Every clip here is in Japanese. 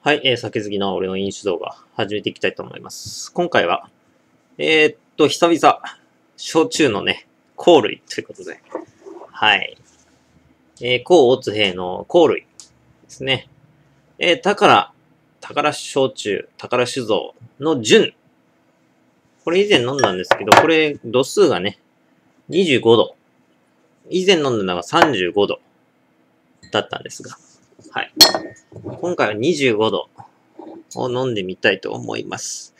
はい、えー、酒好きの俺の飲酒動画始めていきたいと思います。今回は、えー、っと、久々、焼酎のね、香類ということで、はい。えー、甲乙兵の香類ですね。えー、宝、宝焼酎、宝酒造の純。これ以前飲んだんですけど、これ度数がね、25度。以前飲んだのが35度だったんですが、はい。今回は25度を飲んでみたいと思います。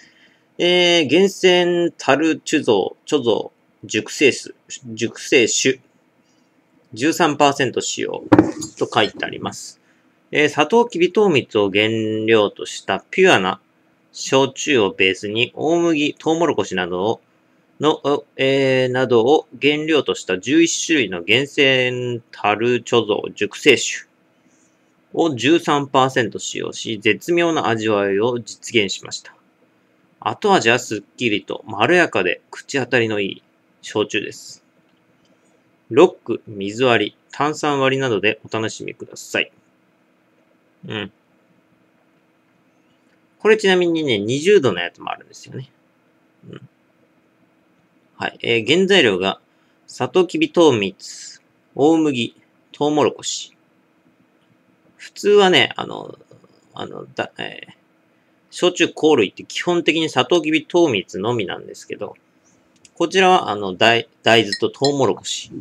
えー、厳選樽酒造、貯蔵、熟成酒、熟成酒、13%使用と書いてあります。えー、サトウキビ糖蜜を原料としたピュアな焼酎をベースに大麦、トウモロコシなどをの、えー、などを原料とした11種類の厳選樽貯蔵熟成酒を13%使用し、絶妙な味わいを実現しました。後味はすっきりとまろやかで口当たりのいい焼酎です。ロック、水割り、炭酸割りなどでお楽しみください。うん。これちなみにね、20度のやつもあるんですよね。うん。はい。えー、原材料が、サトウキビ糖蜜、大麦、トウモロコシ。普通はね、あの、あの、だ、えー、焼酎香類って基本的にサトウキビ糖蜜のみなんですけど、こちらは、あの、大、大豆とトウモロコシ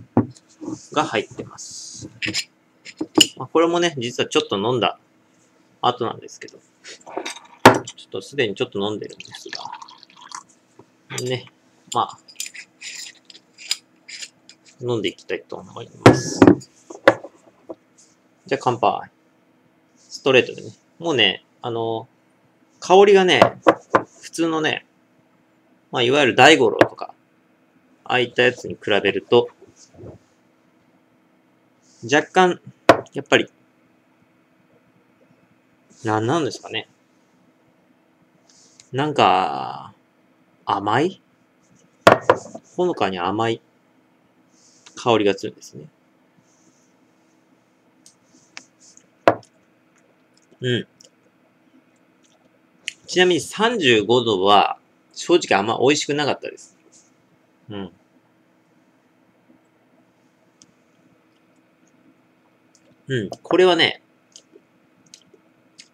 が入ってます。まあ、これもね、実はちょっと飲んだ後なんですけど、ちょっとすでにちょっと飲んでるんですが、ね、まあ、飲んでいきたいと思います。じゃあ乾杯。ストレートでね。もうね、あの、香りがね、普通のね、まあ、いわゆる大五郎とか、ああいったやつに比べると、若干、やっぱり、なんなんですかね。なんか、甘い？ほのかに甘い香りがするんですね。うん。ちなみに35度は正直あんま美味しくなかったです。うん。うん。これはね、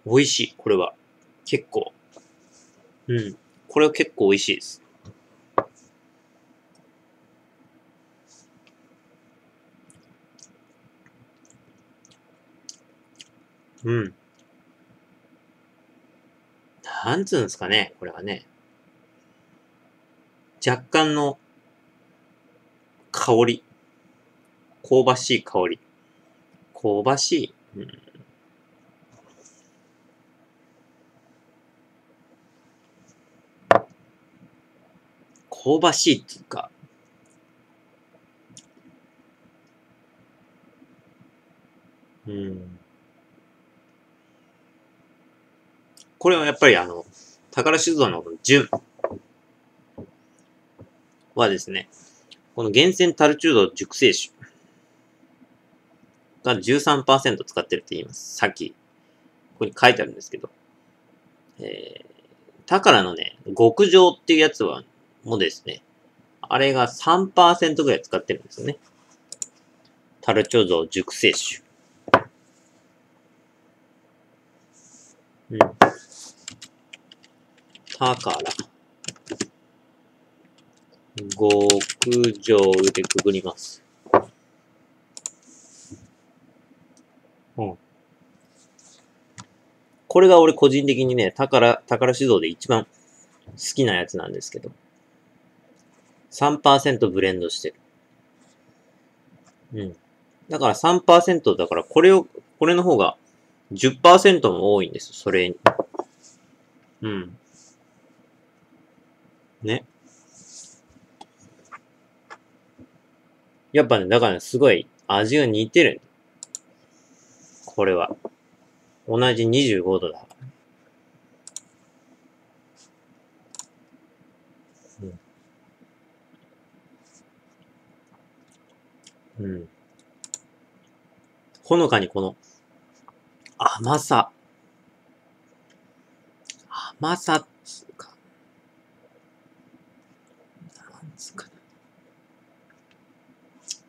美味しい。これは。結構。うん。これは結構美味しいです。うん。なんつうんですかね、これはね。若干の香り。香ばしい香り。香ばしい。うん、香ばしいっていうか、うん。これはやっぱりあの、宝酒造の純はですね、この厳選タルチュード熟成酒が13%使ってるって言います。さっき、ここに書いてあるんですけど、えー、宝のね、極上っていうやつは、もですね、あれが3%ぐらい使ってるんですよね。タルチュード熟成酒。うん。宝。極上でくぐります。うん。これが俺個人的にね、宝、宝酒造で一番好きなやつなんですけど。3%ブレンドしてる。うん。だから3%だからこれを、これの方が10%も多いんですそれに。うん。ね。やっぱね、だから、ね、すごい味が似てる。これは。同じ25度だ。うん。ほのかにこの甘さ。甘さっつうか、なんつうかな。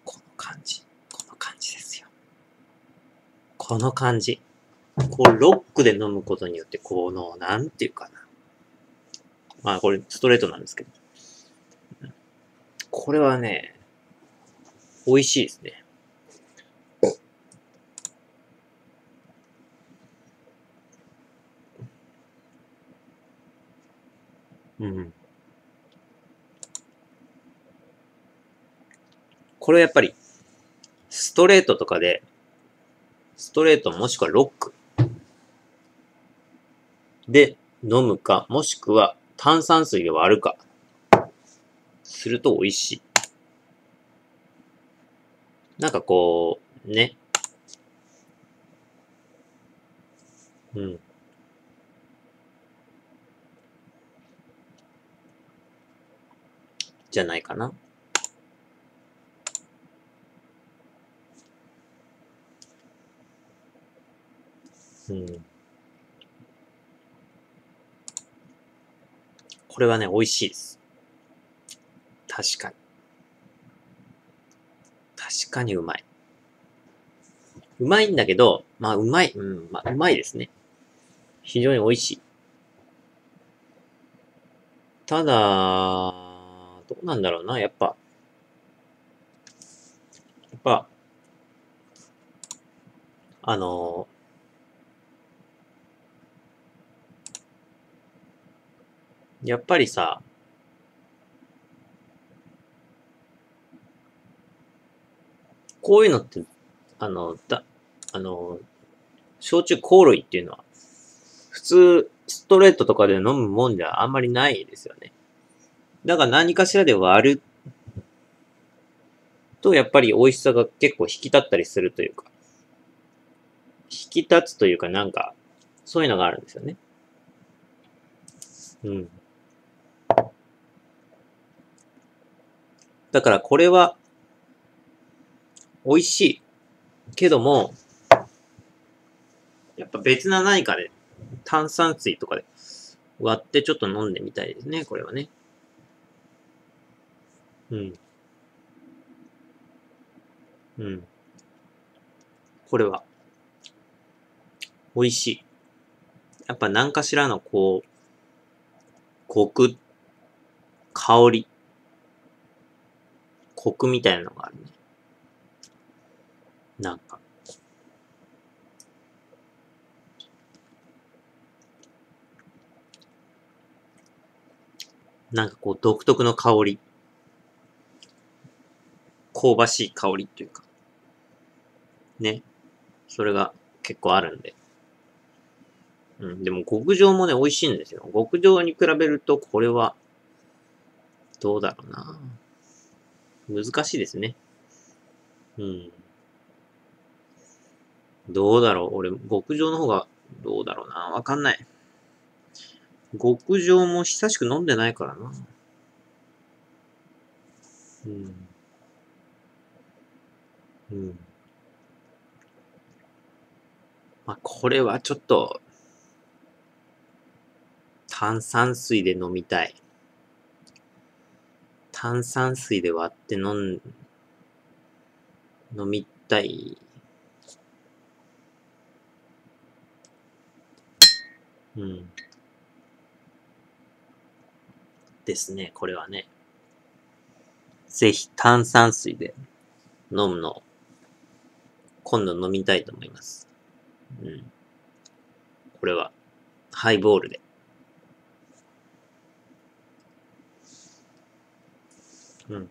この感じ。この感じですよ。この感じ。こう、ロックで飲むことによって、この、なんていうかな。まあ、これ、ストレートなんですけど。これはね、美味しいですね。うん。これやっぱり、ストレートとかで、ストレートもしくはロックで飲むか、もしくは炭酸水で割るか、すると美味しい。なんかこう、ね。うん。じゃないかな。うん。これはね、美味しいです。確かに。確かにうまい。うまいんだけど、まあうまい、うん、まあうまいですね。非常に美味しい。ただ、どうなんだろうな、やっぱ。やっぱ、あのやっぱりさ、こういうのって、あの、だ、あの、焼酎コールイっていうのは、普通、ストレートとかで飲むもんじゃあんまりないですよね。だから何かしらで割ると、やっぱり美味しさが結構引き立ったりするというか、引き立つというかなんか、そういうのがあるんですよね。うん。だからこれは、美味しい。けども、やっぱ別な何かで、炭酸水とかで割ってちょっと飲んでみたいですね、これはね。うん。うん。これは、美味しい。やっぱ何かしらのこう、コク、香り、コクみたいなのがあるね。なんか。なんかこう独特の香り。香ばしい香りっていうか。ね。それが結構あるんで。うん。でも極上もね、美味しいんですよ。極上に比べると、これは、どうだろうな。難しいですね。うん。どうだろう俺、極上の方がどうだろうなわかんない。極上も久しく飲んでないからな。うん。うん。まあ、これはちょっと、炭酸水で飲みたい。炭酸水で割って飲ん、飲みたい。うん。ですね、これはね。ぜひ炭酸水で飲むの今度飲みたいと思います。うん。これはハイボールで。うん。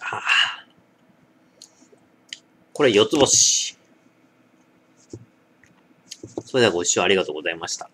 ああ。これ四つ星。それではご視聴ありがとうございました。